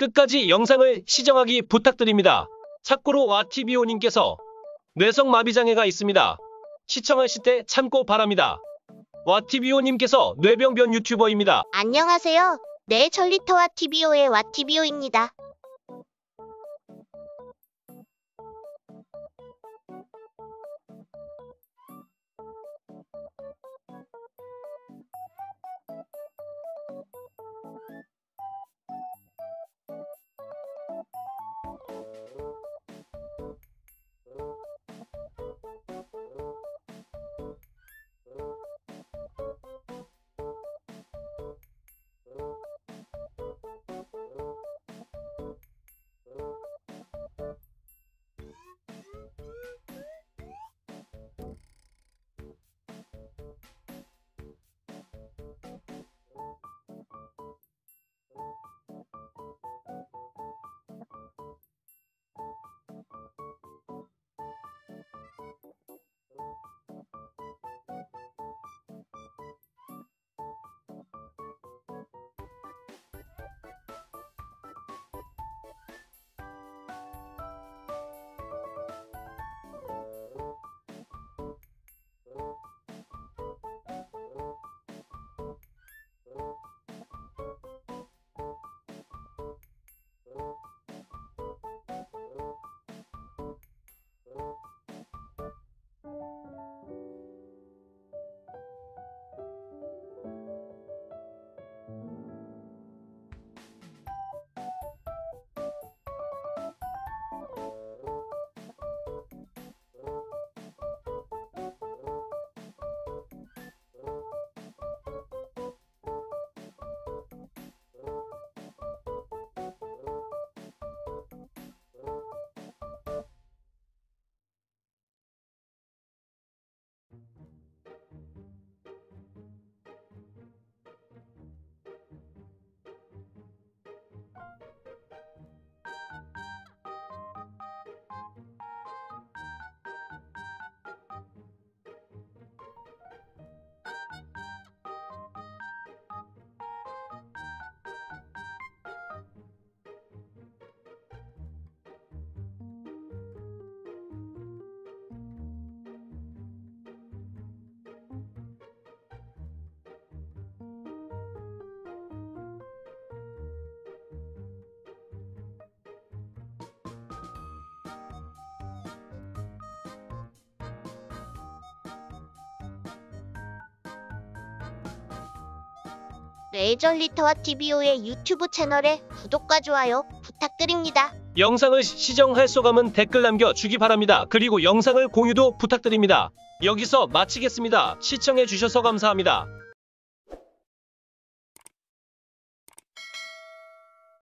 끝까지 영상을 시정하기 부탁드립니다. 참고로 와TVO님께서 뇌성마비장애가 있습니다. 시청하실 때 참고 바랍니다. 와TVO님께서 뇌병변 유튜버입니다. 안녕하세요. 네, 전리터와 TVO의 와TVO입니다. 네, 전리터와 TVO의 유튜브 채널에 구독과 좋아요 부탁드립니다. 영상을 시정할 소감은 댓글 남겨주기 바랍니다. 그리고 영상을 공유도 부탁드립니다. 여기서 마치겠습니다. 시청해주셔서 감사합니다.